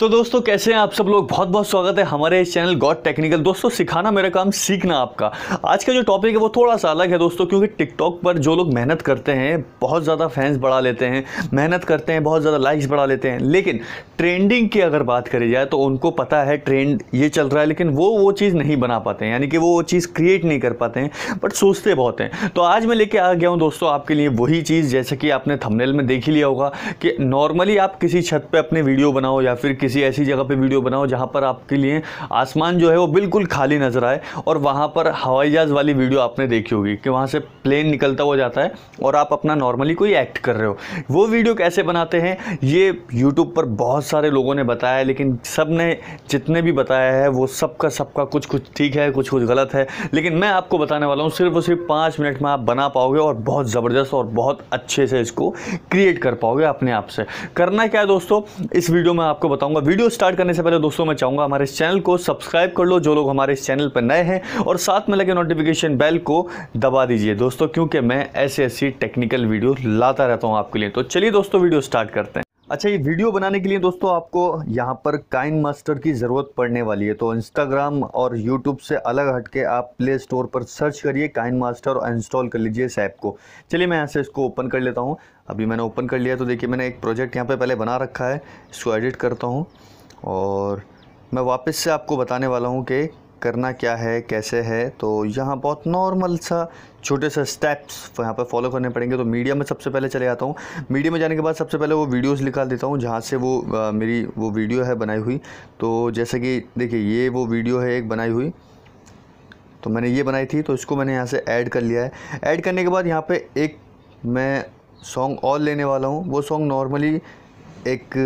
तो दोस्तों, कैसे हैं आप सब लोग? बहुत बहुत स्वागत है हमारे इस चैनल गॉड टेक्निकल। दोस्तों, सिखाना मेरा काम, सीखना आपका। आज का जो टॉपिक है, वो थोड़ा सा अलग है दोस्तों, क्योंकि टिकटॉक पर जो लोग मेहनत करते हैं, बहुत ज़्यादा फैंस बढ़ा लेते हैं, मेहनत करते हैं, बहुत ज़्यादा लाइक्स बढ़ा लेते हैं। लेकिन ट्रेंडिंग की अगर बात करी जाए तो उनको पता है ट्रेंड ये चल रहा है, लेकिन वो वो चीज़ नहीं बना पाते हैं, यानी कि वो वो चीज़ क्रिएट नहीं कर पाते हैं बट सोचते बहुत हैं। तो आज मैं लेके आ गया हूँ दोस्तों, आपके लिए वही चीज़, जैसे कि आपने थंबनेल में देख ही लिया होगा कि नॉर्मली आप किसी छत पर अपने वीडियो बनाओ या फिर किसी ऐसी जगह पे वीडियो बनाओ जहाँ पर आपके लिए आसमान जो है वो बिल्कुल खाली नज़र आए और वहाँ पर हवाई जहाज़ वाली वीडियो आपने देखी होगी कि वहाँ से प्लेन निकलता हुआ जाता है और आप अपना नॉर्मली कोई एक्ट कर रहे हो। वो वीडियो कैसे बनाते हैं, ये यूट्यूब पर बहुत सारे लोगों ने बताया लेकिन सबने जितने भी बताया है, वो सबका सबका कुछ कुछ ठीक है, कुछ कुछ गलत है। लेकिन मैं आपको बताने वाला हूँ, सिर्फ़ और सिर्फ़ पाँच मिनट में आप बना पाओगे और बहुत ज़बरदस्त और बहुत अच्छे से इसको क्रिएट कर पाओगे अपने आप से। करना क्या है दोस्तों, इस वीडियो में आपको बताऊँगा वीडियो स्टार्ट करने से पहले दोस्तों मैं चाहूँगा हमारे इस चैनल को सब्सक्राइब कर लो, जो लोग हमारे इस चैनल पर नए हैं, और साथ में लगे नोटिफिकेशन बेल को दबा दीजिए। दोस्तों, क्योंकि मैं ऐसे ऐसी टेक्निकल वीडियो लाता रहता हूँ आपके लिए। तो चलिए दोस्तों, वीडियो स्टार्ट करते हैं। अच्छा ये वीडियो बनाने के लिए दोस्तों आपको यहाँ पर काइन मास्टर की ज़रूरत पड़ने वाली है। तो इंस्टाग्राम और यूट्यूब से अलग हटके आप प्ले स्टोर पर सर्च करिए काइन मास्टर और इंस्टॉल कर लीजिए इस ऐप को। चलिए, मैं यहाँ से इसको ओपन कर लेता हूँ। अभी मैंने ओपन कर लिया तो देखिए, मैंने एक प्रोजेक्ट यहाँ पर पहले बना रखा है, इसको एडिट करता हूँ। और मैं वापस से आपको बताने वाला हूँ कि करना क्या है कैसे है तो यहाँ बहुत नॉर्मल सा छोटे से स्टेप्स यहाँ पर फॉलो करने पड़ेंगे। तो मीडिया में सबसे पहले चले जाता हूँ। मीडिया में जाने के बाद सबसे पहले वो वीडियोस निकाल देता हूँ जहाँ से वो आ, मेरी वो वीडियो है बनाई हुई। तो जैसे कि देखिए ये वो वीडियो है एक बनाई हुई। तो मैंने ये बनाई थी तो इसको मैंने यहाँ से ऐड कर लिया है। ऐड करने के बाद यहाँ पे एक मैं सॉन्ग और लेने वाला हूँ। वो सॉन्ग नॉर्मली एक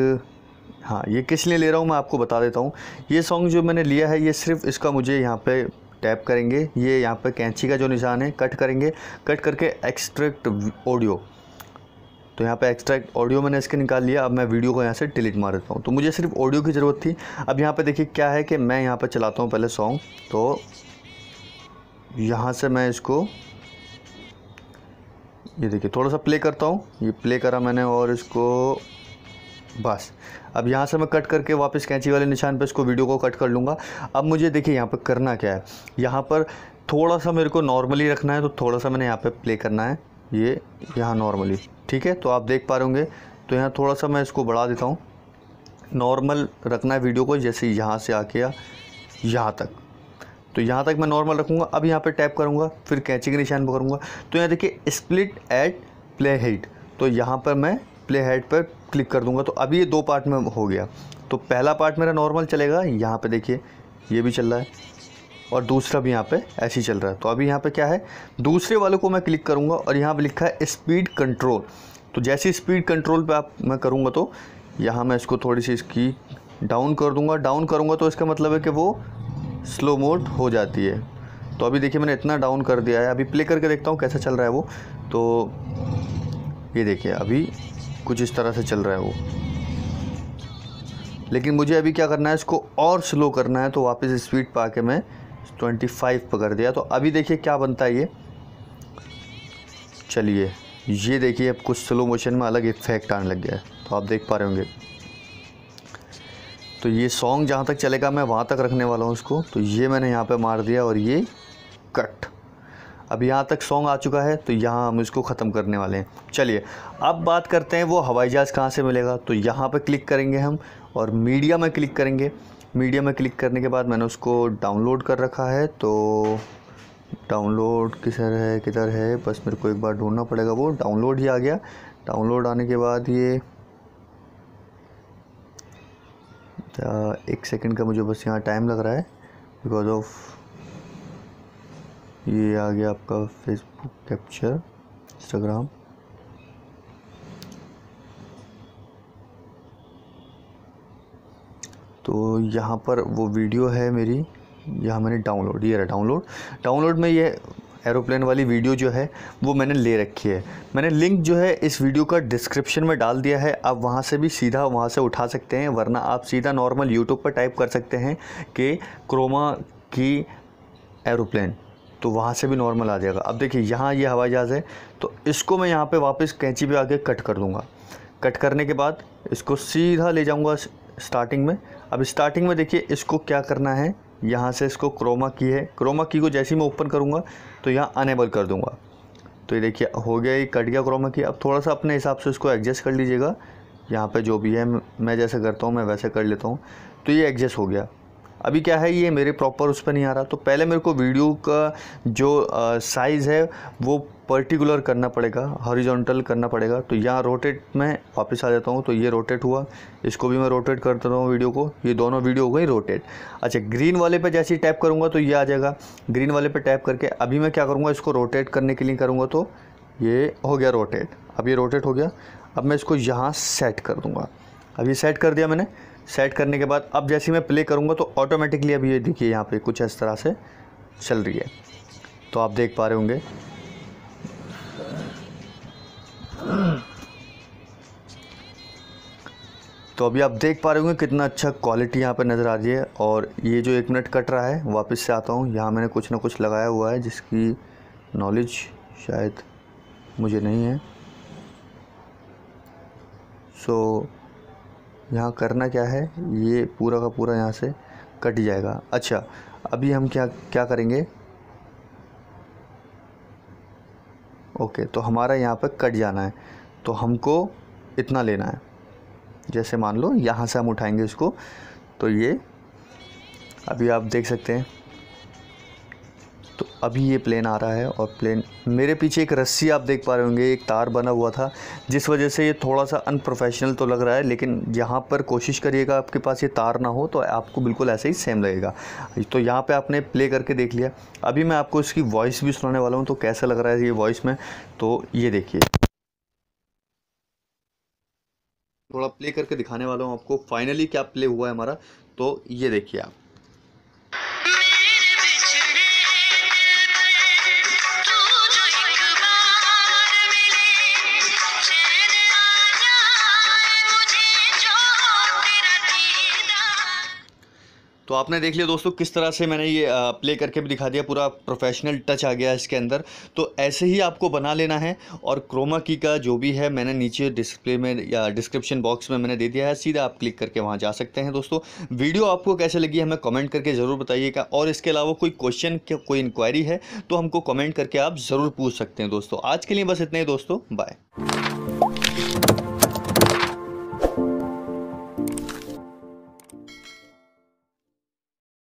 हाँ ये किस लिए ले रहा हूँ मैं आपको बता देता हूँ। ये सॉन्ग जो मैंने लिया है, ये सिर्फ़ इसका मुझे यहाँ पे टैप करेंगे। ये यहाँ पे कैंची का जो निशान है कट करेंगे। कट करके एक्सट्रैक्ट ऑडियो तो यहाँ पे एक्सट्रैक्ट ऑडियो मैंने इसके निकाल लिया। अब मैं वीडियो को यहाँ से डिलीट मार देता हूँ। तो मुझे सिर्फ़ ऑडियो की ज़रूरत थी। अब यहाँ पे देखिए क्या है कि मैं यहाँ पे चलाता हूँ पहले सॉन्ग तो यहाँ से मैं इसको, ये देखिए थोड़ा सा प्ले करता हूँ। ये प्ले करा मैंने और इसको बस। अब यहाँ से मैं कट करके वापस कैंची वाले निशान पे इसको वीडियो को कट कर लूँगा। अब मुझे देखिए यहाँ पर करना क्या है। यहाँ पर थोड़ा सा मेरे को नॉर्मली रखना है तो थोड़ा सा मैंने यहाँ पे प्ले करना है। ये यहाँ नॉर्मली ठीक है? तो आप देख पा रहे होंगे। तो यहाँ थोड़ा सा मैं इसको बढ़ा देता हूँ। नॉर्मल रखना है वीडियो को, जैसे यहाँ से आके या यहाँ तक। तो यहाँ तक मैं नॉर्मल रखूँगा। अब यहाँ पर टैप करूँगा, फिर कैंची के निशान पर करूँगा तो यहाँ देखिए स्प्लिट एट प्ले हेड तो यहाँ पर मैं प्ले हेड पर क्लिक कर दूँगा तो अभी ये दो पार्ट में हो गया। तो पहला पार्ट मेरा नॉर्मल चलेगा, यहाँ पे देखिए, ये भी चल रहा है, और दूसरा भी यहाँ पे ऐसे ही चल रहा है। तो अभी यहाँ पे क्या है? दूसरे वाले को मैं क्लिक करूँगा, और यहाँ पर लिखा है स्पीड कंट्रोल तो जैसे स्पीड कंट्रोल पर आप, मैं करूँगा तो यहाँ मैं इसको थोड़ी सी इसकी डाउन कर दूँगा। डाउन करूँगा तो इसका मतलब है कि वो स्लो मोड हो जाती है। तो अभी देखिए, मैंने इतना डाउन कर दिया है। अभी प्ले करके देखता हूँ कैसा चल रहा है वो। तो ये देखिए, अभी कुछ इस तरह से चल रहा है वो। लेकिन मुझे अभी क्या करना है, इसको और स्लो करना है तो वापस स्पीड पा के मैं 25 पकड़ दिया। तो अभी देखिए क्या बनता है ये। चलिए, ये देखिए अब कुछ स्लो मोशन में अलग इफ़ेक्ट आने लग गया है। तो आप देख पा रहे होंगे। तो ये सॉन्ग जहाँ तक चलेगा, मैं वहाँ तक रखने वाला हूँ उसको तो ये मैंने यहाँ पे मार दिया और ये कट अब यहाँ तक सॉन्ग आ चुका है तो यहाँ हम इसको ख़त्म करने वाले हैं। चलिए, अब बात करते हैं वो हवाई जहाज़ कहाँ से मिलेगा। तो यहाँ पर क्लिक करेंगे हम और मीडिया में क्लिक करेंगे। मीडिया में क्लिक करने के बाद मैंने उसको डाउनलोड कर रखा है तो डाउनलोड किधर है किधर है? बस मेरे को एक बार ढूंढना पड़ेगा वो। डाउनलोड ही आ गया। डाउनलोड आने के बाद ये एक सेकंड का मुझे बस यहाँ टाइम लग रहा है बिकॉज़ ऑफ़ ये आ गया आपका फेसबुक कैप्चर इंस्टाग्राम तो यहाँ पर वो वीडियो है मेरी, यहाँ मैंने डाउनलोड ये रहा डाउनलोड डाउनलोड में ये एरोप्लेन वाली वीडियो जो है, वो मैंने ले रखी है। मैंने लिंक जो है इस वीडियो का डिस्क्रिप्शन में डाल दिया है। आप वहाँ से भी सीधा वहाँ से उठा सकते हैं, वरना आप सीधा नॉर्मल यूट्यूब पर टाइप कर सकते हैं कि क्रोमा की एरोप्लेन तो वहाँ से भी नॉर्मल आ जाएगा। अब देखिए, यहाँ ये हवाई जहाज़ है तो इसको मैं यहाँ पे वापस कैंची पे आके कट कर दूँगा। कट करने के बाद इसको सीधा ले जाऊँगा स्टार्टिंग में। अब स्टार्टिंग में देखिए, इसको क्या करना है? यहाँ से इसको क्रोमा की है। क्रोमा की को जैसे ही मैं ओपन करूँगा तो यहाँ अनेबल कर दूँगा। तो ये देखिए, हो गया, ये कट गया क्रोमा की अब थोड़ा सा अपने हिसाब से इसको एडजस्ट कर लीजिएगा। यहाँ पे जो भी है, मैं जैसे करता हूँ, मैं वैसे कर लेता हूँ। तो ये एडजस्ट हो गया। अभी क्या है, ये मेरे प्रॉपर उस पर नहीं आ रहा। तो पहले मेरे को वीडियो का जो साइज़ है, वो पर्टिकुलर करना पड़ेगा हॉरिजॉन्टल करना पड़ेगा। तो यहाँ रोटेट में वापस आ जाता हूँ तो ये रोटेट हुआ। इसको भी मैं रोटेट कर देता हूँ वीडियो को। ये दोनों वीडियो हो गई रोटेट अच्छा ग्रीन वाले पे जैसे ही टैप करूँगा तो ये आ जाएगा। ग्रीन वाले पे टैप करके अभी मैं क्या करूँगा, इसको रोटेट करने के लिए करूँगा तो ये हो गया रोटेट अब ये रोटेट हो गया। अब मैं इसको यहाँ सेट कर दूँगा। अभी सेट कर दिया मैंने। सेट करने के बाद अब जैसे मैं प्ले करूँगा तो ऑटोमेटिकली अभी ये देखिए यहाँ पे कुछ इस तरह से चल रही है। तो आप देख पा रहे होंगे। तो अभी आप देख पा रहे होंगे कितना अच्छा क्वालिटी यहाँ पे नज़र आ रही है। और ये जो एक मिनट कट रहा है वापस से आता हूँ। यहाँ मैंने कुछ ना कुछ लगाया हुआ है जिसकी नॉलेज शायद मुझे नहीं है। सो so, यहाँ करना क्या है? ये पूरा का पूरा यहाँ से कट जाएगा। अच्छा अभी हम क्या क्या करेंगे? ओके तो हमारा यहाँ पर कट जाना है। तो हमको इतना लेना है। जैसे मान लो, यहाँ से हम उठाएँगे इसको। तो ये, अभी आप देख सकते हैं। अभी ये प्लेन आ रहा है और प्लेन मेरे पीछे एक रस्सी आप देख पा रहे होंगे, एक तार बना हुआ था, जिस वजह से ये थोड़ा सा अनप्रोफेशनल तो लग रहा है, लेकिन यहाँ पर कोशिश करिएगा आपके पास ये तार ना हो तो आपको बिल्कुल ऐसे ही सेम लगेगा। तो यहाँ पे आपने प्ले करके देख लिया। अभी मैं आपको इसकी वॉइस भी सुनाने वाला हूँ तो कैसा लग रहा है ये वॉइस में? तो ये देखिए। थोड़ा प्ले करके दिखाने वाला हूँ आपको। फाइनली क्या प्ले हुआ है हमारा? तो ये देखिए आप। तो आपने देख लिया दोस्तों किस तरह से मैंने ये प्ले करके भी दिखा दिया, पूरा प्रोफेशनल टच आ गया इसके अंदर। तो ऐसे ही आपको बना लेना है और क्रोमा की का जो भी है मैंने नीचे डिस्प्ले में या डिस्क्रिप्शन बॉक्स में मैंने दे दिया है, सीधा आप क्लिक करके वहाँ जा सकते हैं दोस्तों। वीडियो आपको कैसे लगी हमें कमेंट करके ज़रूर बताइएगा और इसके अलावा कोई क्वेश्चन कोई इंक्वायरी है तो हमको कमेंट करके आप ज़रूर पूछ सकते हैं दोस्तों। आज के लिए बस इतने ही दोस्तों बाय